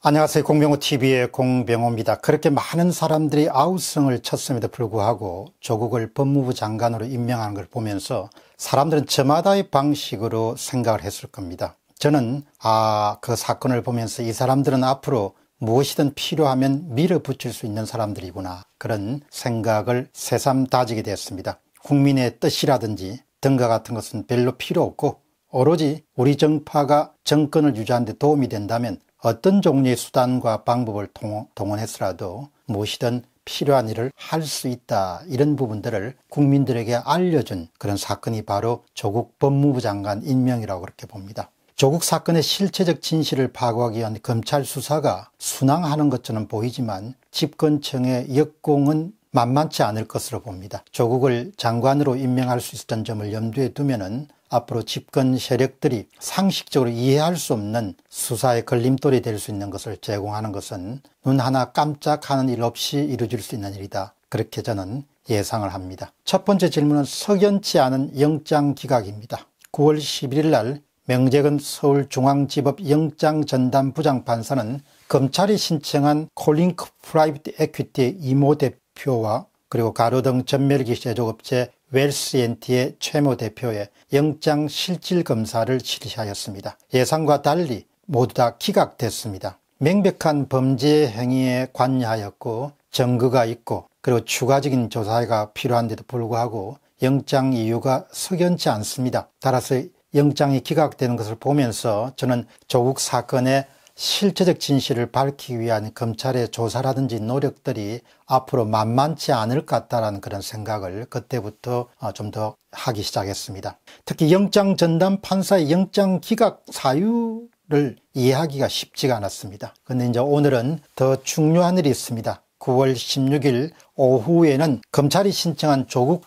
안녕하세요. 공병호TV의 공병호입니다. 그렇게 많은 사람들이 아우성을 쳤음에도 불구하고 조국을 법무부 장관으로 임명한 걸 보면서 사람들은 저마다의 방식으로 생각을 했을 겁니다. 저는 아, 그 사건을 보면서 이 사람들은 앞으로 무엇이든 필요하면 밀어붙일 수 있는 사람들이구나. 그런 생각을 새삼 다지게 되었습니다. 국민의 뜻이라든지 등과 같은 것은 별로 필요 없고 오로지 우리 정파가 정권을 유지하는 데 도움이 된다면 어떤 종류의 수단과 방법을 동원해서라도 무엇이든 필요한 일을 할 수 있다. 이런 부분들을 국민들에게 알려준 그런 사건이 바로 조국 법무부 장관 임명이라고 그렇게 봅니다. 조국 사건의 실체적 진실을 파악하기 위한 검찰 수사가 순항하는 것처럼 보이지만 집권청의 역공은 만만치 않을 것으로 봅니다. 조국을 장관으로 임명할 수 있었던 점을 염두에 두면은 앞으로 집권 세력들이 상식적으로 이해할 수 없는 수사의 걸림돌이 될 수 있는 것을 제공하는 것은 눈 하나 깜짝하는 일 없이 이루어질 수 있는 일이다. 그렇게 저는 예상을 합니다. 첫 번째 질문은 석연치 않은 영장 기각입니다. 9월 11일 날 명재권 서울중앙지법 영장전담 부장판사는 검찰이 신청한 코링크 Private Equity의 이모 대표와 그리고 가로등 점멸기 제조업체 웰스씨앤티의 최모 대표의 영장 실질 심사를 실시하였습니다. 예상과 달리 모두 다 기각됐습니다. 명백한 범죄 행위에 관여하였고 증거가 있고 그리고 추가적인 조사가 필요한데도 불구하고 영장 이유가 석연치 않습니다. 따라서 영장이 기각되는 것을 보면서 저는 조국 사건의 실체적 진실을 밝히기 위한 검찰의 조사라든지 노력들이 앞으로 만만치 않을 것 같다는 그런 생각을 그때부터 어, 좀더 하기 시작했습니다. 특히 영장 전담 판사의 영장 기각 사유 를 이해하기가 쉽지가 않았습니다. 근데 이제 오늘은 더 중요한 일이 있습니다. 9월 16일 오후에는 검찰이 신청한 조국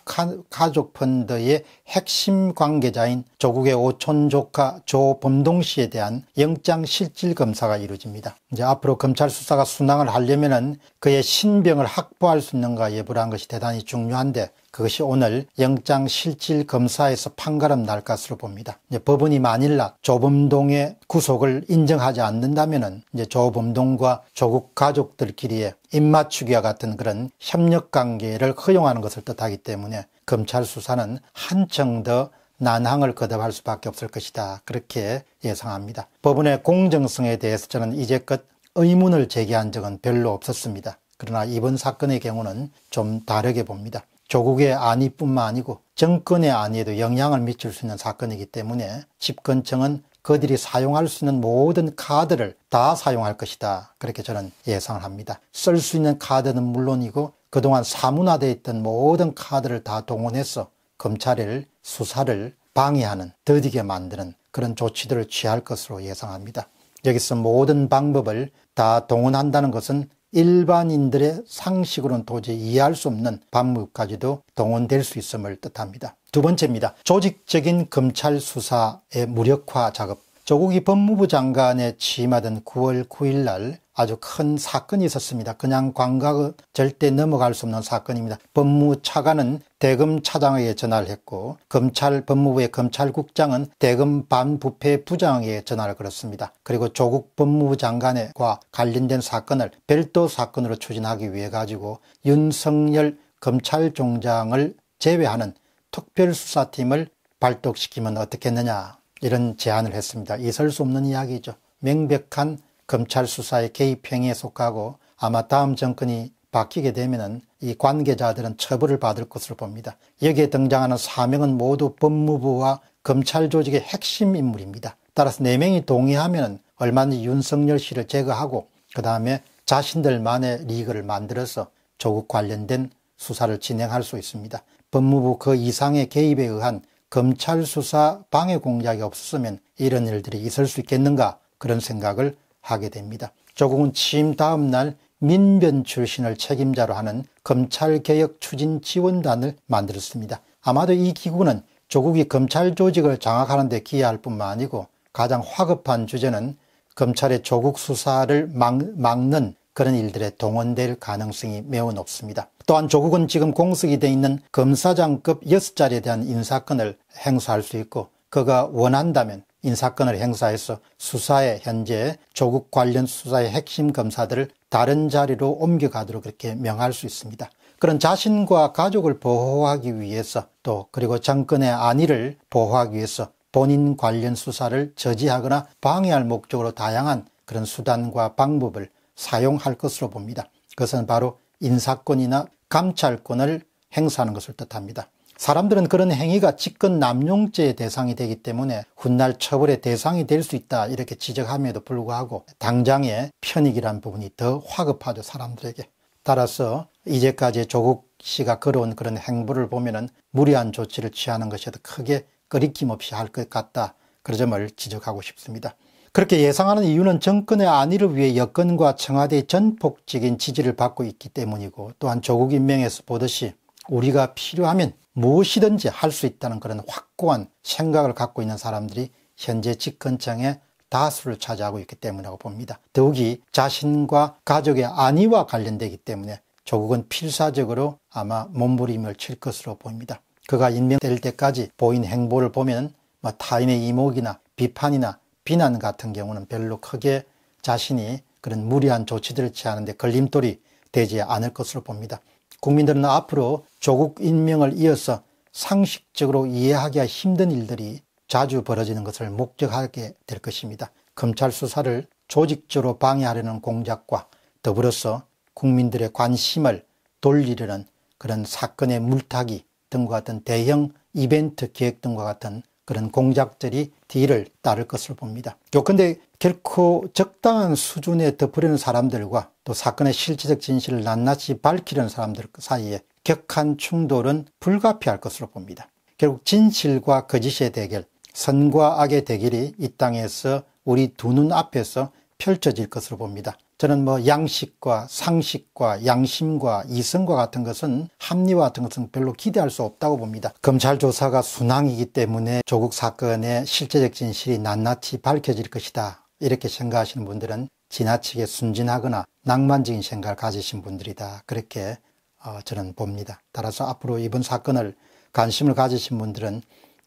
가족 펀드의 핵심 관계자인 조국의 오촌 조카 조범동 씨에 대한 영장 실질 검사가 이루어집니다. 이제 앞으로 검찰 수사가 순항을 하려면은 그의 신병을 확보할 수 있는가 여부를 한 것이 대단히 중요한데 그것이 오늘 영장 실질 검사에서 판가름 날 것으로 봅니다. 법원이 만일나 조범동의 구속을 인정하지 않는다면은 이제 조범동과 조국 가족들끼리의 입맞추기와 같은 그런 협력 관계를 허용하는 것을 뜻하기 때문에 검찰 수사는 한층 더 난항을 거듭할 수밖에 없을 것이다. 그렇게 예상합니다. 법원의 공정성에 대해서 저는 이제껏 의문을 제기한 적은 별로 없었습니다. 그러나 이번 사건의 경우는 좀 다르게 봅니다. 조국의 안위뿐만 아니고 정권의 안위에도 영향을 미칠 수 있는 사건이기 때문에 집권청은 그들이 사용할 수 있는 모든 카드를 다 사용할 것이다. 그렇게 저는 예상을 합니다. 쓸 수 있는 카드는 물론이고 그동안 사문화되어 있던 모든 카드를 다 동원해서 검찰을 수사를 방해하는, 더디게 만드는 그런 조치들을 취할 것으로 예상합니다. 여기서 모든 방법을 다 동원한다는 것은 일반인들의 상식으로는 도저히 이해할 수 없는 방법까지도 동원될 수 있음을 뜻합니다. 두 번째입니다. 조직적인 검찰 수사의 무력화 작업. 조국이 법무부 장관에 취임하던 9월 9일 날 아주 큰 사건이 있었습니다. 그냥 관각은 절대 넘어갈 수 없는 사건입니다. 법무 차관은 대검 차장에게 전화를 했고 검찰 법무부의 검찰국장은 대검 반부패 부장에게 전화를 걸었습니다. 그리고 조국 법무부 장관과 관련된 사건을 별도 사건으로 추진하기 위해 가지고 윤석열 검찰총장을 제외하는 특별수사팀을 발족시키면 어떻겠느냐 이런 제안을 했습니다. 있을 수 없는 이야기죠. 명백한 검찰 수사의 개입 행위에 속하고 아마 다음 정권이 바뀌게 되면은 이 관계자들은 처벌을 받을 것으로 봅니다. 여기에 등장하는 사명은 모두 법무부와 검찰 조직의 핵심 인물입니다. 따라서 4명이 동의하면 얼마든지 윤석열 씨를 제거하고 그 다음에 자신들만의 리그를 만들어서 조국 관련된 수사를 진행할 수 있습니다. 법무부 그 이상의 개입에 의한 검찰 수사 방해 공작이 없었으면 이런 일들이 있을 수 있겠는가 그런 생각을 하게 됩니다. 조국은 취임 다음 날 민변 출신을 책임자로 하는 검찰개혁 추진 지원단을 만들었습니다. 아마도 이 기구는 조국이 검찰 조직을 장악하는 데 기여할 뿐만 아니고 가장 화급한 주제는 검찰의 조국 수사를 막, 막는 그런 일들에 동원될 가능성이 매우 높습니다. 또한 조국은 지금 공석이 되어 있는 검사장급 6자리에 대한 인사권을 행사할 수 있고 그가 원한다면 인사권을 행사해서 수사에 현재 조국 관련 수사의 핵심 검사들을 다른 자리로 옮겨가도록 그렇게 명할 수 있습니다. 그런 자신과 가족을 보호하기 위해서 또 그리고 정권의 안위를 보호하기 위해서 본인 관련 수사를 저지하거나 방해할 목적으로 다양한 그런 수단과 방법을 사용할 것으로 봅니다. 그것은 바로 인사권이나 감찰권을 행사하는 것을 뜻합니다. 사람들은 그런 행위가 직권 남용죄의 대상이 되기 때문에 훗날 처벌의 대상이 될 수 있다 이렇게 지적함에도 불구하고 당장의 편익이란 부분이 더 화급하죠 사람들에게. 따라서 이제까지 조국 씨가 걸어온 그런 행보를 보면은 무리한 조치를 취하는 것에도 크게 꺼리낌 없이 할 것 같다 그런 점을 지적하고 싶습니다. 그렇게 예상하는 이유는 정권의 안위를 위해 여권과 청와대의 전폭적인 지지를 받고 있기 때문이고 또한 조국 임명에서 보듯이 우리가 필요하면 무엇이든지 할 수 있다는 그런 확고한 생각을 갖고 있는 사람들이 현재 집권층의 다수를 차지하고 있기 때문이라고 봅니다. 더욱이 자신과 가족의 안위와 관련되기 때문에 조국은 필사적으로 아마 몸부림을 칠 것으로 보입니다. 그가 임명될 때까지 보인 행보를 보면 뭐 타인의 이목이나 비판이나 비난 같은 경우는 별로 크게 자신이 그런 무리한 조치들을 취하는데 걸림돌이 되지 않을 것으로 봅니다. 국민들은 앞으로 조국 임명을 이어서 상식적으로 이해하기가 힘든 일들이 자주 벌어지는 것을 목격하게 될 것입니다. 검찰 수사를 조직적으로 방해하려는 공작과 더불어서 국민들의 관심을 돌리려는 그런 사건의 물타기 등과 같은 대형 이벤트 계획 등과 같은 그런 공작들이 뒤를 따를 것으로 봅니다. 요컨대 결코 적당한 수준에 덮으려는 사람들과 또 사건의 실질적 진실을 낱낱이 밝히려는 사람들 사이에 격한 충돌은 불가피할 것으로 봅니다. 결국 진실과 거짓의 대결, 선과 악의 대결이 이 땅에서 우리 두 눈 앞에서 펼쳐질 것으로 봅니다. 저는 뭐 양식과 상식과 양심과 이성과 같은 것은 합리화 같은 것은 별로 기대할 수 없다고 봅니다. 검찰 조사가 순항이기 때문에 조국 사건의 실제적 진실이 낱낱이 밝혀질 것이다. 이렇게 생각하시는 분들은 지나치게 순진하거나 낭만적인 생각을 가지신 분들이다. 그렇게 어, 저는 봅니다. 따라서 앞으로 이번 사건을 관심을 가지신 분들은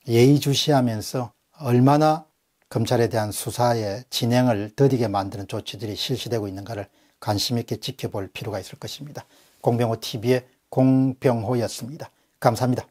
예의주시하면서 얼마나 검찰에 대한 수사의 진행을 더디게 만드는 조치들이 실시되고 있는가를 관심 있게 지켜볼 필요가 있을 것입니다. 공병호 TV의 공병호였습니다. 감사합니다.